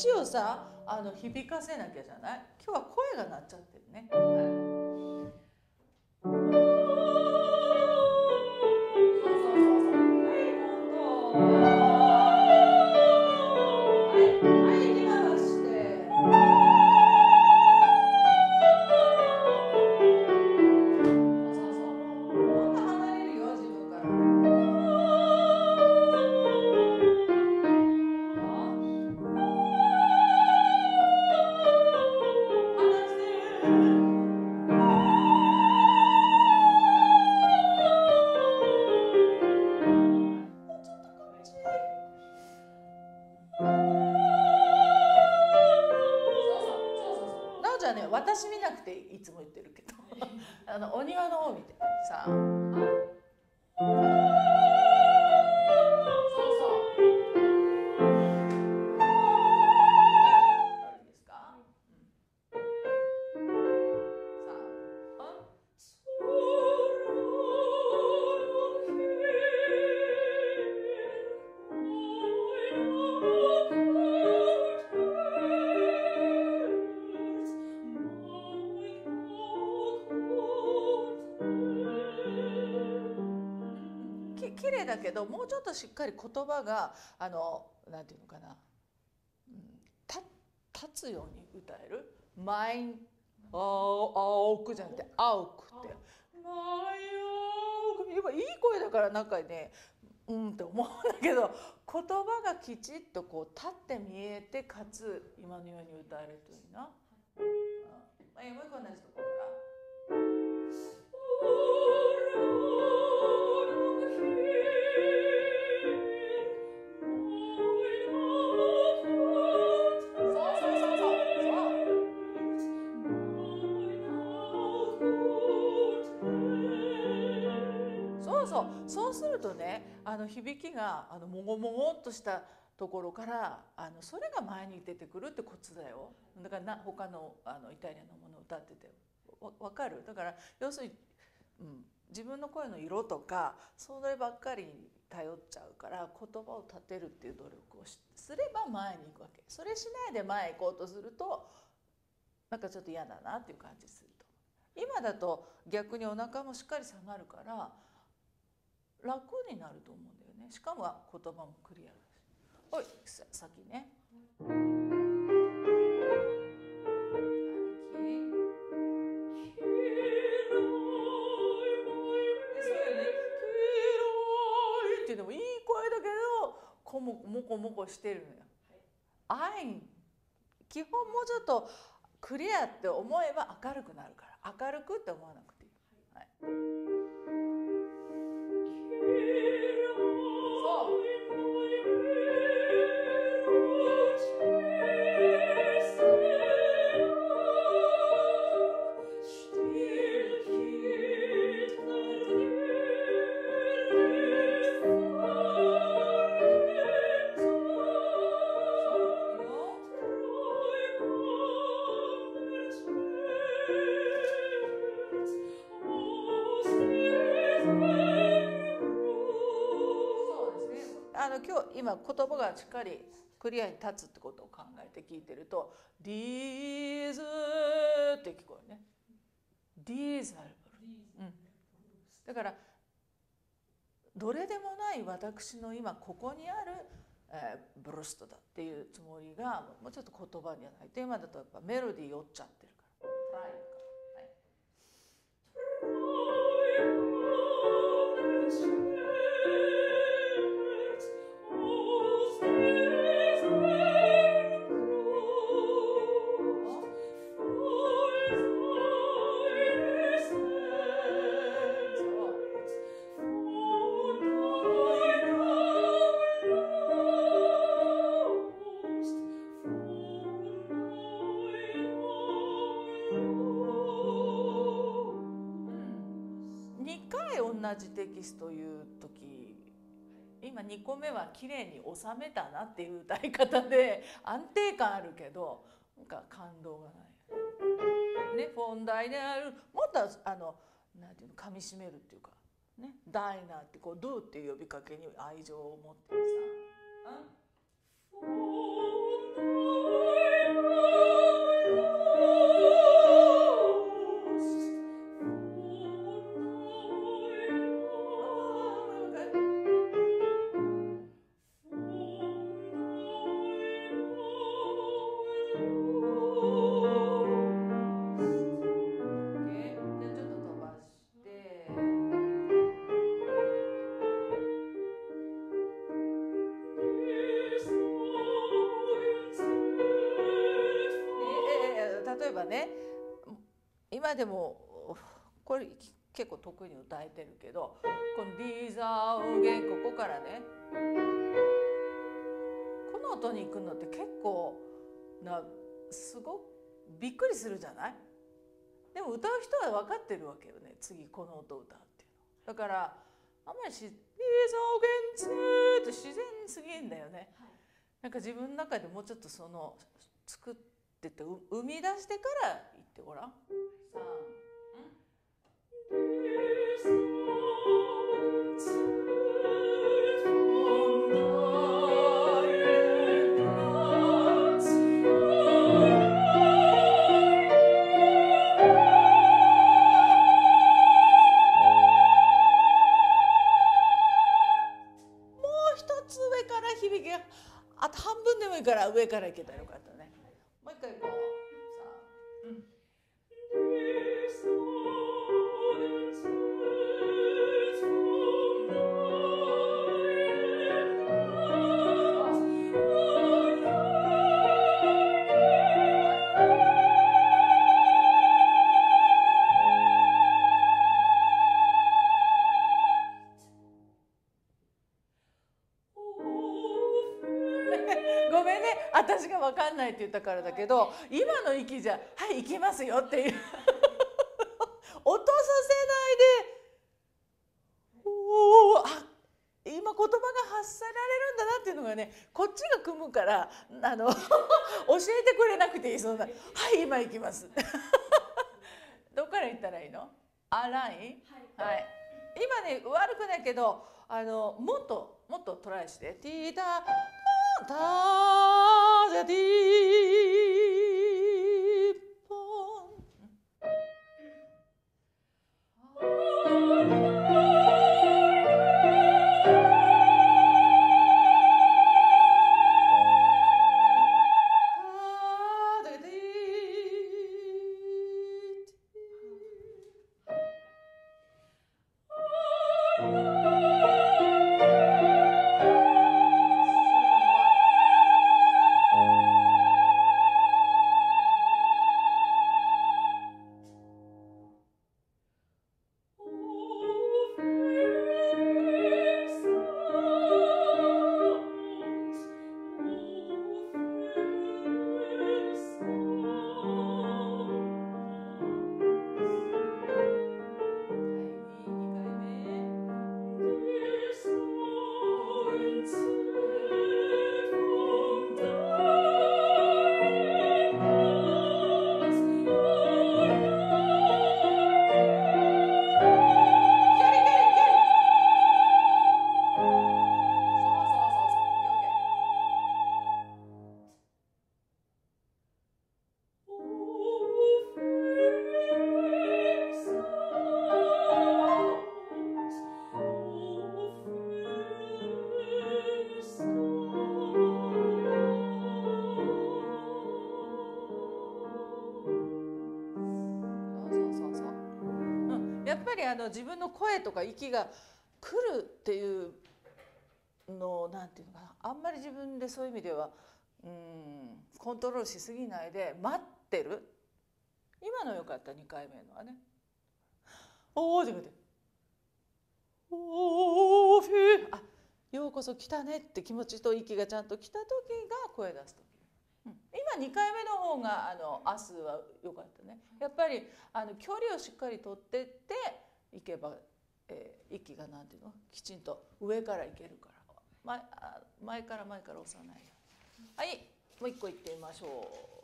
ちをさあの響かせなきゃじゃない？今日は声が鳴っちゃってるね。はい私見なくていつも言ってるけど あのお庭の方見てさあ。けどもうちょっとしっかり言葉があのなんていうのかな、うん、た立つように歌える「マイン青く」じゃなくて「青く」って「マイ青く」いい声だからなんかねうんって思うんだけど言葉がきちっとこう立って見えてかつ今のように歌えるといいな。うん、もう一個同じところか。ら。そうするとねあの響きがあのもごもごっとしたところからあのそれが前に出てくるってコツだよ。だからな他のあのイタリアのものを歌っててわかる？だから要するに、うん、自分の声の色とかそればっかりに頼っちゃうから言葉を立てるっていう努力をすれば前に行くわけ。それしないで前行こうとするとなんかちょっと嫌だなっていう感じすると。今だと逆にお腹もしっかり下がるから楽になると思うんだよねしかも言葉もクリアだしおい先ね。ってでもいい声だけどこももこもこしてるのよ。あい基本もうちょっとクリアって思えば明るくなるから明るくって思わなくていい。はいの今言葉がしっかりクリアに立つってことを考えて聞いてると「ディーズ」って聞こえるね。ディーズアルブル、うん、だからどれでもない私の今ここにある、えー、ブルストだっていうつもりがもうちょっと言葉にはない。と今だとやっぱメロディー酔っちゃってる。じテキストいう時今2個目は綺麗に収めたなっていう歌い方で安定感あるけどなんか感動がない。ね、本題であるもっとあのなんていうの噛みしめるっていうかねダイナーってこうドゥっていう呼びかけに愛情を持ってるさ。あまあでもこれ結構得意に歌えてるけどこの「リザー弦ここからねこの音に行くのって結構なすごくびっくりするじゃない？でも歌う人は分かってるわけよね次この音を歌うっていうの。だからあんまりし「リザー弦ツー」と自然すぎんだよね、はい、なんか自分の中でもうちょっとその作ってて生み出してから言ってごらん。から上からいけたらよかったねもう一回こうさあ、うん。分かんないって言ったからだけど今の息じゃ「はい行きますよ」っていう。落とさせないでおおあ今言葉が発せられるんだなっていうのがねこっちが組むからあの 教えてくれなくていいそんな「はい今行きます」どっから行ったらいいの？あライン、はい、はい、今ね悪くないけどあのもっともっとトライして「ティータタザデあの自分の声とか息が来るっていうのをなんていうのかな。あんまり自分でそういう意味ではうんコントロールしすぎないで待ってる。今のよかった2回目のはね。おおじゃなくて「おおフィあようこそ来たね」って気持ちと息がちゃんと来た時が声出す時。今2回目の方があの明日は良かったね。やっぱりあの距離をしっかりとってっていけば、えー、息がなんていうの？きちんと上からいけるから。前前から前から押さないはいもう一個行ってみましょう。